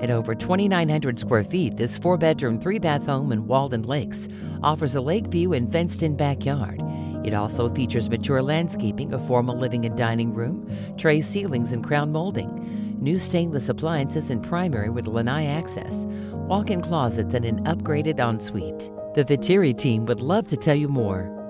At over 2,900 square feet, this four bedroom, three bath home in Walden Lakes offers a lake view and fenced in backyard. It also features mature landscaping, a formal living and dining room, tray ceilings, and crown molding, new stainless appliances and primary with lanai access, walk in closets, and an upgraded ensuite. The Vetere team would love to tell you more.